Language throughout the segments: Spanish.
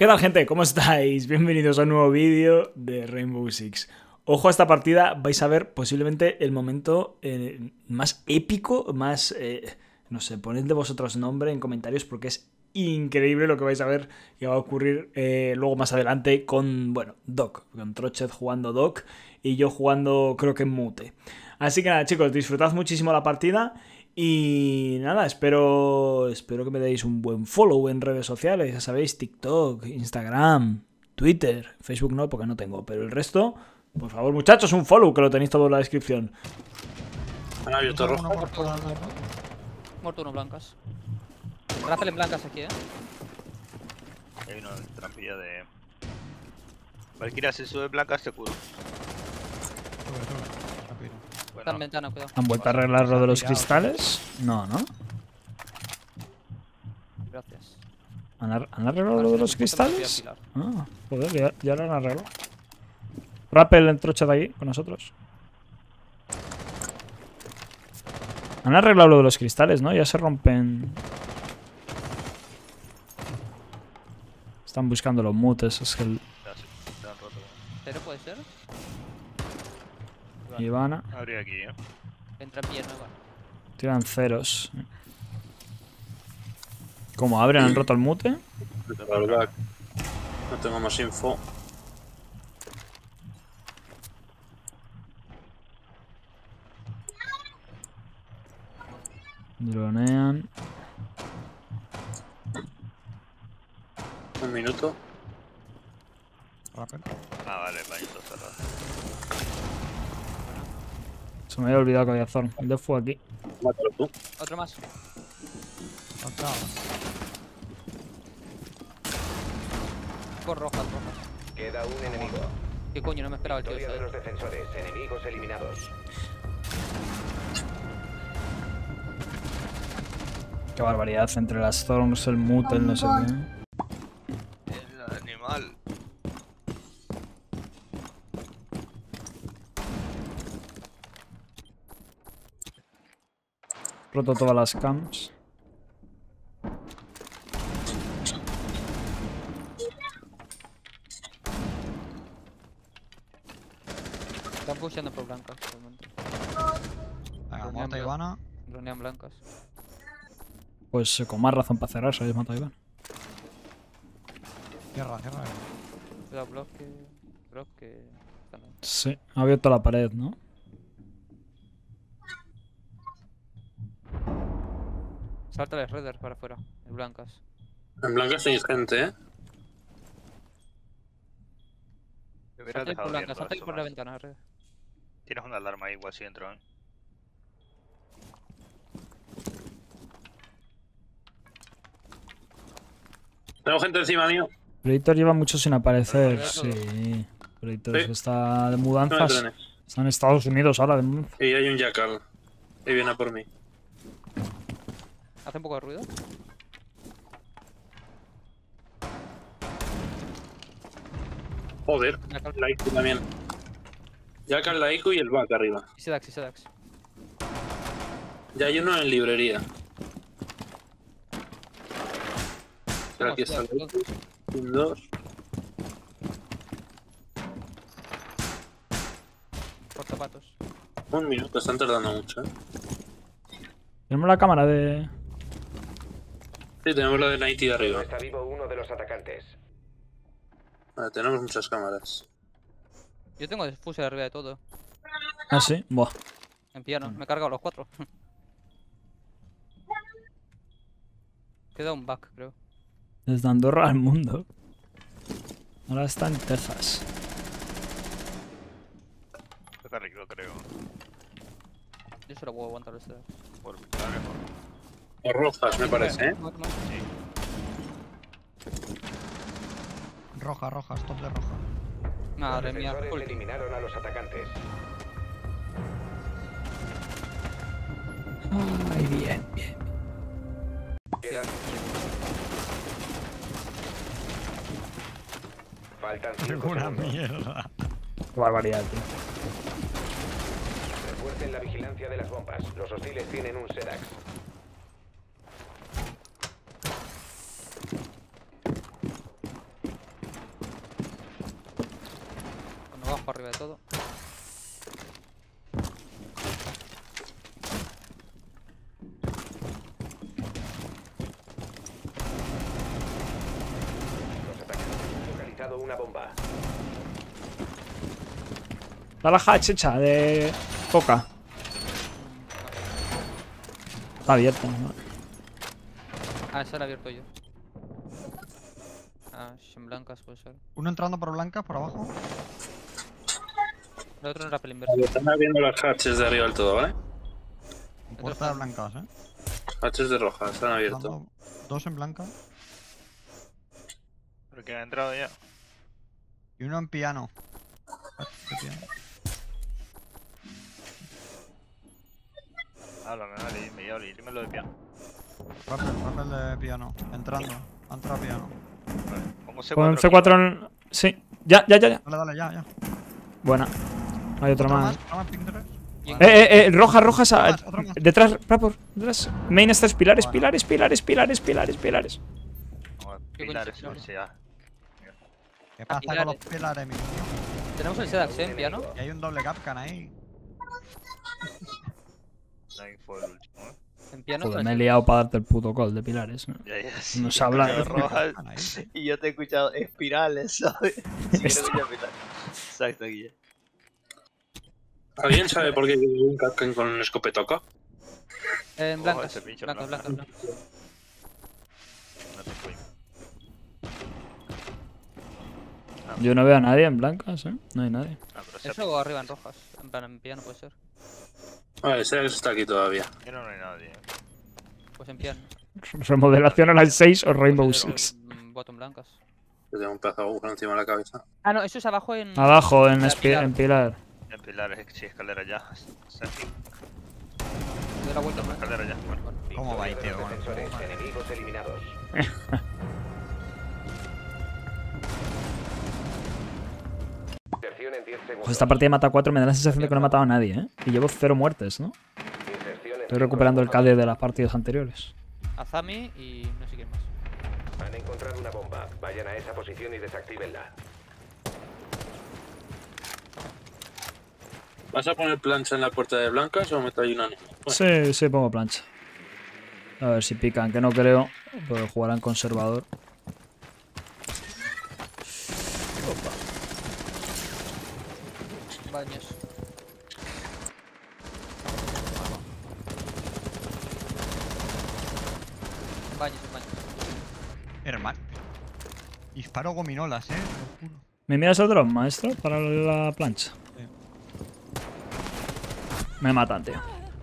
¿Qué tal gente? ¿Cómo estáis? Bienvenidos a un nuevo vídeo de Rainbow Six. Ojo a esta partida, vais a ver posiblemente el momento eh, más épico, más... Eh, no sé, ponedle vosotros nombre en comentarios porque es increíble lo que vais a ver que va a ocurrir eh, luego más adelante con, bueno, Doc, con Trochet jugando Doc y yo jugando creo que Mute. Así que nada chicos, disfrutad muchísimo la partida y nada, espero, espero que me deis un buen follow en redes sociales, ya sabéis, TikTok, Instagram, Twitter, Facebook no, porque no tengo, pero el resto, por favor muchachos, un follow, que lo tenéis todo en la descripción. Han abierto rojo. Muerto uno blancas. Rafael en blancas aquí, eh. Hay una trampilla de. Valkyria se sube blancas, te curo. En ventana, cuidado. ¿Han vuelto a arreglar lo de los cristales? No, ¿no? Gracias. ¿Han, ar- han arreglado lo de los cristales? Ah, joder, ya, ya lo han arreglado. Rappel en trocha de ahí con nosotros. Han arreglado lo de los cristales, ¿no? Ya se rompen. Están buscando los mutes, es que el. ¿Cero puede ser? Ivana Habría aquí, eh. Entra en pie nueva. tiran ceros. ¿Cómo abren? ¿Han roto el mute? No tengo más info. Dronean. Un minuto. Ah, vale, el baño está cerrado. Se me había olvidado que había Zorn. El fue aquí. Mátalo tú. Otro más. Por rojas, rojas. Queda un enemigo. ¿Qué coño? No me esperaba el tío de los defensores. Enemigos eliminados. Qué barbaridad. Entre las Thorns, el mute, el no sé qué. El animal. Roto todas las camps. Están pusheando por blancas. realmente. Venga, mata Ivana. Dronean blancas. Pues eh, con más razón para cerrar, se habéis matado a Iván. Cierra, cierra. Cuidado, bloque. Bloque. Sí, ha abierto la pared, ¿no? Salta el Redder para afuera. El blancas. En blancas tenéis gente, ¿eh? Salta por blancas. Salta por la ventana, Redder. Tienes una alarma ahí igual si entro, eh. Tengo gente encima mío. Predator lleva mucho sin aparecer, sí. Predator Sí. está de mudanzas. Está en Estados Unidos ahora de mudanzas. Y hay un jackal. Y viene a por mí. Hace un poco de ruido. Joder. La IQ también. Jackal, la IQ y el back arriba. Y Sedax, y Sedax. Ya hay uno en librería. Pero aquí está el. Un, dos. Por zapatos. Un minuto. Están tardando mucho, ¿eh? Tenemos la cámara de. Sí, tenemos la de 90 de arriba. Está vivo uno de los atacantes. Vale, tenemos muchas cámaras. Yo tengo desfuse arriba de todo. Ah, sí. Buah. En piano. Me he cargado los cuatro. Queda un back, creo. Desde Andorra al mundo. Ahora está en Texas. Está rico, creo. Yo solo puedo aguantar Sedax. Por la mejor. O rojas, me parece, ¿eh? Roja, roja, stop de roja. Madre mía. eliminaron a los atacantes. Ay, bien, bien. Quedan... Faltan cinco Una mierda. Barbaridad, tío. Refuercen la vigilancia de las bombas. Los hostiles tienen un Sedax. Abajo, arriba de todo. Los atacantes han localizado una bomba. Da la hatch hecha de coca. Está abierta. ¿no? Ah, esa la he abierto yo. Ah, sin blancas puede ser. Uno entrando por blancas, por abajo. El otro no era pel inverso. Vale, Están abriendo las hatches de arriba del todo, ¿vale? Puerta de blancas, eh. Hatches de roja, están abiertos. Dos en blanca Pero que ha entrado ya. y uno en piano. Ah, ¿qué piano? Háblame, vale, dime, ya, dime lo de piano. Rappel, rappel de piano. Entrando. Ha entrado piano. Vale, pongo C4. Con aquí. C4 en... Sí. Ya, ya, ya, ya. Dale, dale, ya, ya. Buena. Hay otra Otro más. Eh, eh, eh, roja, roja. esa- más. Detrás, Rapor, detrás. Main stairs, pilares, Bueno. pilares, pilares, pilares, pilares, pilares. Vamos, ¿Qué Pilares, pues ya. ¿Qué pasa con los pilares, mi niño? Tenemos el Sedax, ¿eh? En piano. Y hay un doble capcan ahí. No hay info del último, ¿eh? En piano. Joder, me he liado para darte el puto call de pilares. ¿no? Ya, ya, sí. No y yo te he escuchado espirales, ¿sabes? Sí. Exacto, Guille. ¿Alguien sabe por qué un Capcan con un escopetoca? En Ojo, blancas. ese pincho Blancas, blanco. blancas, blancas. No te fui. Yo no veo a nadie en blancas, ¿eh? No hay nadie. Ah, pero Eso o arriba en rojas. En plan, en piano puede ser. Vale, ese está aquí todavía. Aquí no hay nadie. Pues en piano. Remodelación a las 6 o Rainbow Pues Six. Bottom blancas. Yo tengo un pedazo de agujero encima de la cabeza. Ah, no, eso es abajo en. Abajo, en, pilar. en pilar. En pilares, sí, escalera ya. Sergio, De la vuelta, escalera ya. Bueno, ¿Cómo va, los defensores, enemigos eliminados. Inserción en 10 segundos. Pues esta partida he matado a 4, me da la sensación de que no he matado a nadie, ¿eh? Y llevo cero muertes, ¿no? Estoy 5 recuperando el. KD de las partidas anteriores. Azami y no sé quién más. Han encontrado una bomba. Vayan a esa posición y desactívenla. ¿Vas a poner plancha en la puerta de blancas o meto ahí una niña? Sí, sí, pongo plancha. A ver si pican, que no creo, pero jugarán conservador. Baños. Baños, baños. Hermano. Disparo gominolas, eh. Te lo juro. ¿Me miras drone, maestro, para la plancha? Me matan, tío.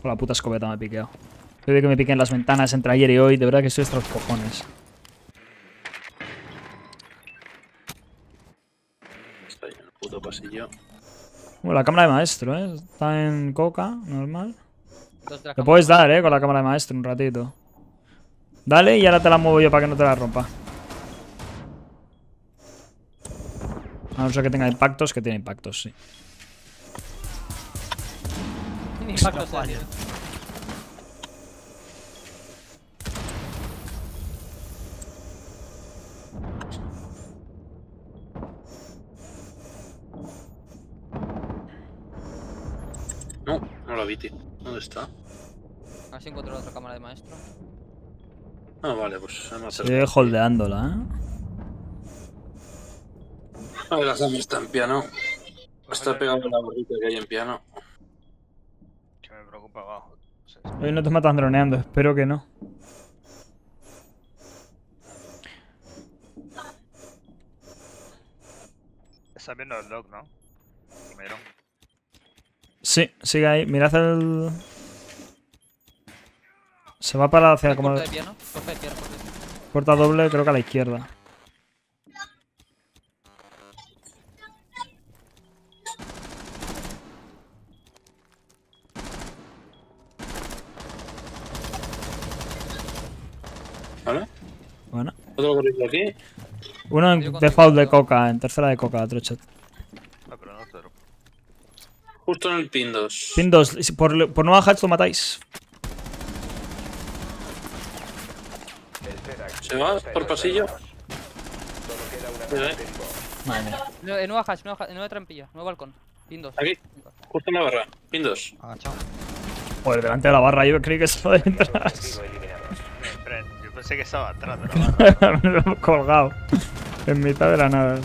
Con la puta escopeta me he piqueado. Yo de que me piquen las ventanas entre ayer y hoy, de verdad que estoy hasta los cojones. Está ahí en el puto pasillo. Bueno, la cámara de maestro, ¿eh? Está en coca, normal. Te puedes dar, ¿eh? Con la cámara de maestro un ratito. Dale y ahora te la muevo yo para que no te la rompa. A no ser que tenga impactos, que tiene impactos, sí. Serio. No, no la vi, tío. ¿Dónde está? Así encuentro la otra cámara de maestro. Ah, vale, pues se me Estoy holdeándola, ¿eh? A ver, la Sammy está en piano. Está pegado a la barrita que hay en piano. Abajo. Hoy no te matan droneando, espero que no. Estás viendo el log, ¿no? Primero. Sí, sigue ahí. Mirad el... Se va para hacia como de piano. De de puerta doble, creo que a la izquierda. Bueno. Otro corrido aquí. Uno en default de coca, en tercera de coca, Trochet. Ah, pero no te lo. Justo en el pin 2. Pin 2, por, por no bajar lo matáis. ¿Se va por pasillo? eh. Madre mía. Eh, nueva hash, nueva, hash, nueva trampilla, nuevo balcón. Pin 2. Aquí. Justo en la barra. Pin 2. Agachado. Joder, delante de la barra yo creí que detrás. Objetivo eliminado. Pensé que estaba atrás de la. Me lo he colgado. En mitad de la nada.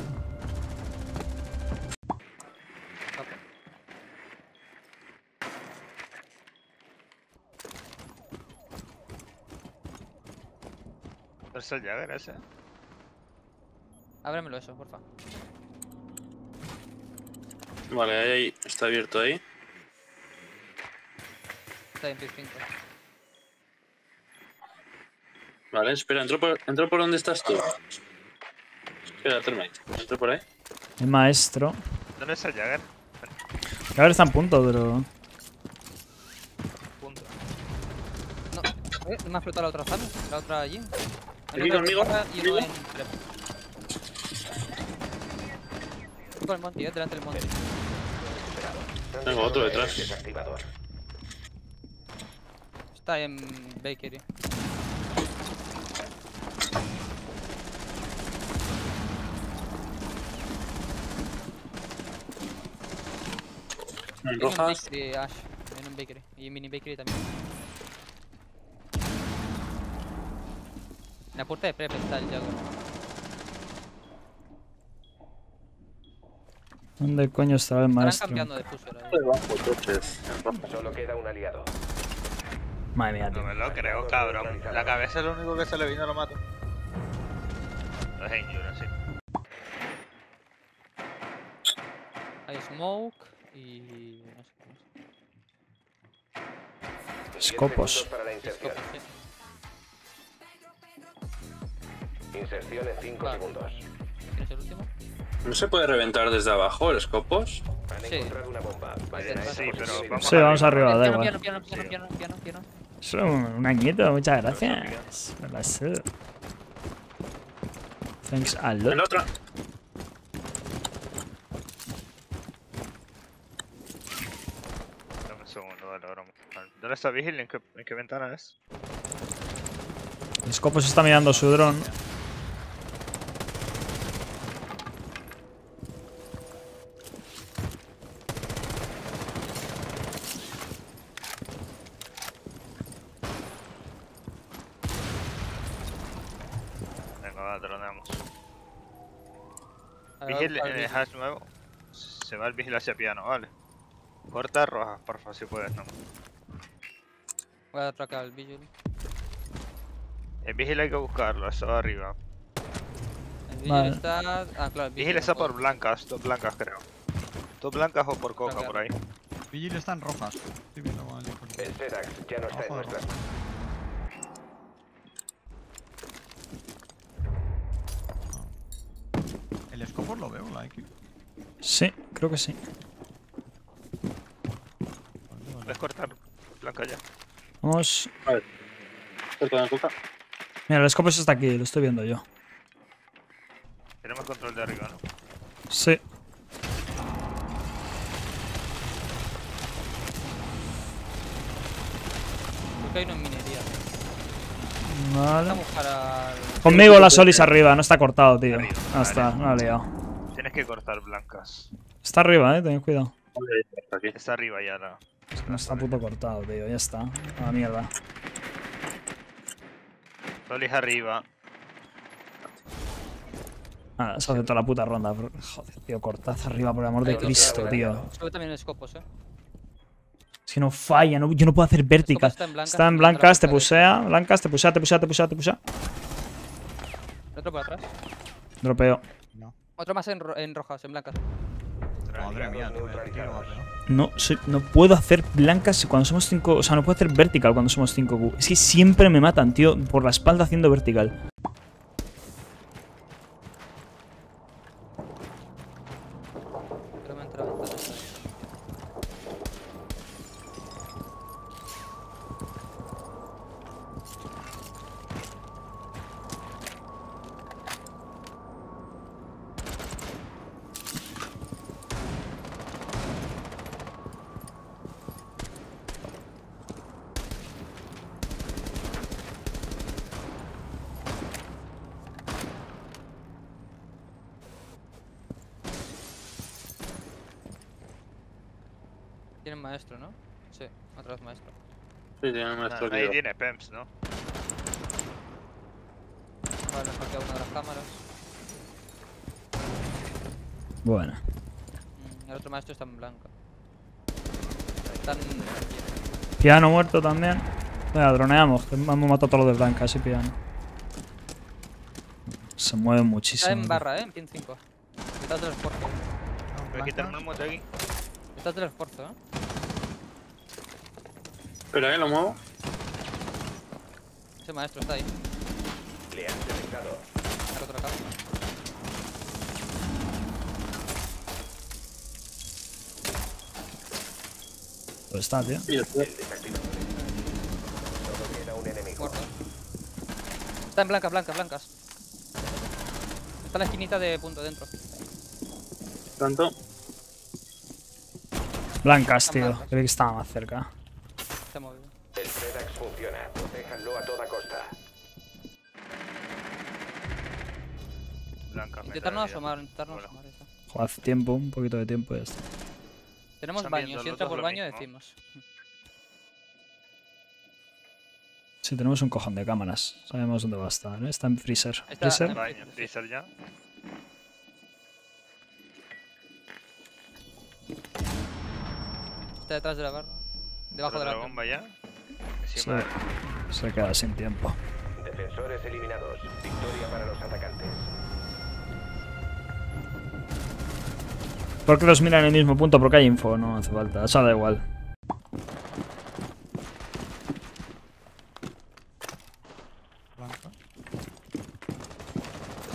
¿Dónde está el Jagger ese? Ábremelo eso, porfa. Vale, ahí, ahí. Está abierto ahí. Está en pin 5. Vale, espera, entro por, entro por donde estás tú. Espera, termite. Entro por ahí. El maestro. ¿Dónde está el Jagger? A ver, está en punto, pero. Punto. No, eh, me ha explotado la otra sala, la otra allí. Aquí conmigo, y uno conmigo. en trep. Estoy con el Monty, eh, delante del Monty. Tengo otro detrás. Desactivador. Está en Bakery. En un rojas. Bakery, Ash. En un Bakery. Y en Mini Bakery también. En la puerta de prep está el Jaguar. ¿Dónde coño estará el maestro? cambiando de. En rojas. Solo queda un aliado. Madre mía, No tío. me lo creo, cabrón. La cabeza es lo único que se le vino, lo mato. No es injure, sí. Hay smoke y. no sé qué más. Diez Scopos. segundos para la inserción. En 5 Vale. segundos. ¿Tienes el último? ¿No se puede reventar desde abajo el scopos? Han Sí. encontrado una bomba. Sí, pero vamos Sí, vamos arriba, da igual. piano, piano, piano, piano, piano, piano. Es un, añito, muchas gracias. Thanks a lot. otra. Dame un segundo, vale, ahora. vale. ¿Dónde está Vigil? ¿En qué, ¿En qué ventana es? El Scopus está mirando su dron. Venga, va, droneamos. Vigil en el hash nuevo. Se va el Vigil hacia piano, vale. Corta roja, porfa, si puedes, no. Voy a atracar al Vigil. El Vigil hay que buscarlo, eso arriba. El Vigil Vale. está. Ah, claro, el Vigil está por blancas, dos blancas creo. Dos blancas o por coca, Blanca. por ahí. Vigil está en rojas. Estoy viendo con el Sedax ya no está en. El Scopor lo veo, la X. Sí, creo que sí. Puedes cortar blanca ya. Vamos. La coca. Mira, el Scopus está aquí, lo estoy viendo yo. Tenemos control de arriba, ¿no? Sí. Creo que hay en minería. Vale. Vamos para. Conmigo la Solis arriba, no está cortado, tío. Arriba, Ah, está, no ha liado. Tienes que cortar blancas. Está arriba, eh, tened cuidado. Vale, está arriba ya la. Que no está puto cortado, tío, ya está. A la mierda. Solis arriba. Ah, se hace toda la puta ronda. Joder, tío, cortad arriba, por el amor de Cristo, tío. Sube también el Scopus, eh. Es que no falla, no- yo no puedo hacer vertical. está en blancas, Está en y otra blancas, te pusea, blancas, te pusea, te pusea, te pusea, te pusea. Otro por atrás. Dropeo. No. Otro más en, ro- en rojas, en blancas. Madre mía. No, soy- no puedo hacer blancas cuando somos 5. O sea, no puedo hacer vertical cuando somos 5Q. Es que siempre me matan, tío, por la espalda haciendo vertical. Tienen maestro, ¿no? Sí, otra vez maestro. Sí, tiene un maestro Ahí aquí. tiene PEMS, ¿no? Vale, nos falta una de las cámaras. Bueno. Mm, El otro maestro está en blanca. Están. Piano muerto también. Venga, droneamos. que Hemos matado a todos los de blanca, ese piano. Se mueve muchísimo. Está en barra, eh, en pin 5. Detrás del esfuerzo. Voy a quitarme el mote aquí. Del esfuerzo, eh. Espera, ¿eh? Lo muevo. Ese maestro está ahí. Le han detectado. Otra cámara. ¿Dónde está, tío? Sí, estoy- El. Solo un enemigo. Muerto. Está en blancas, blancas, blancas. Está en la esquinita de punto dentro. Tanto. Blancas, Están tío. blancas. Creí que estaba más cerca. El SEDAX funciona. Protéjanlo a toda costa. Blanca. Intentar no metralla. asomar, intentar no Bueno. asomar. hace tiempo, un poquito de tiempo y ya está. Tenemos baño, si entra por baño mismo. decimos. Sí, tenemos un cojón de cámaras. Sabemos dónde va a estar, ¿eh? Está en freezer. Está ¿Freezer? en- Baño, freezer ya. Está detrás de la barra. Debajo de la bomba ya. Sí. Encima. Se queda sin tiempo. Defensores eliminados. Victoria para los atacantes. ¿Por qué los miran en el mismo punto? Porque hay info, no hace falta. Eso da igual. Blanca.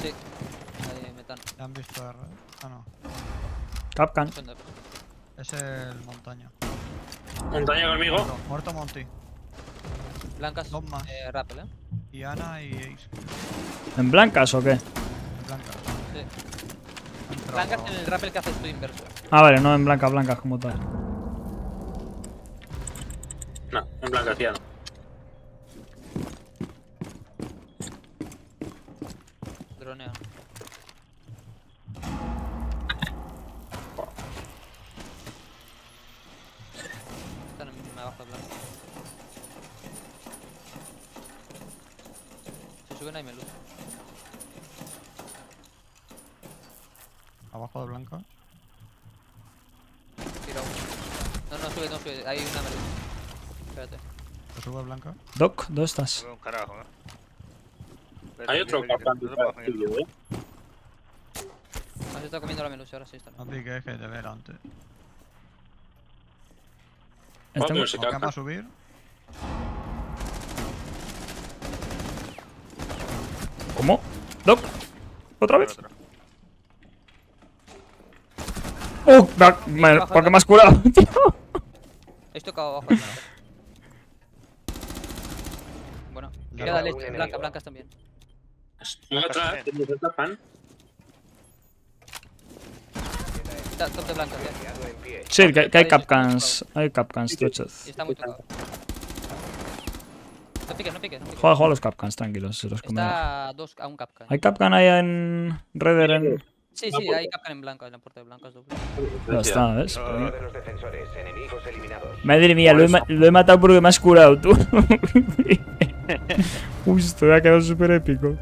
Sí. Ahí metano. ¿Ya han visto R? Ah, no. Capcan. Es el montaña. Montaña conmigo. Muerto, muerto Monty. Blancas. Dos más. Eh, rappel, eh. Y Ana y Ace. ¿En blancas o qué? Blanca. Sí. Han entrado Blancas en el rappel que haces tú inverso. Ah, vale, no en blancas, blancas como tal. No, en blanca, tía, no. Suben ahí me luz. Abajo de Blanca. Tira uno. No, no sube, no sube. Hay una me luz. Espérate. ¿Se sube Blanca? Doc, ¿dónde estás? No un carajo, eh. Hay otro lo tuyo, ¿eh? Ah, se está comiendo la melus, ahora sí está. No piques que te ver antes. Vamos, se ¿Por qué capta. va a subir? Doc, ¿otra vez? ¡Oh! me- me- ¿Por qué me has curado, tío? Habéis tocado abajo. Bueno, queda leche, blanca, blancas también. El capán. Está top de blancas, eh. En pie. Sí, que, que hay capcans. Hay capcans, truchos. Está muy tocado. No piques, no piques, no piques. Juega, juega los capcans, tranquilos, se los comerá. Está dos, a un capcan. ¿Hay capcan ahí en Redder? En... Sí, sí, hay capcan en blanca, en la puerta de blancas doble. Ya está, ¿ves? Uno de los defensores. Enemigos eliminados. Madre mía, lo he, ma- lo he matado porque me has curado tú. Justo, me ha quedado súper épico.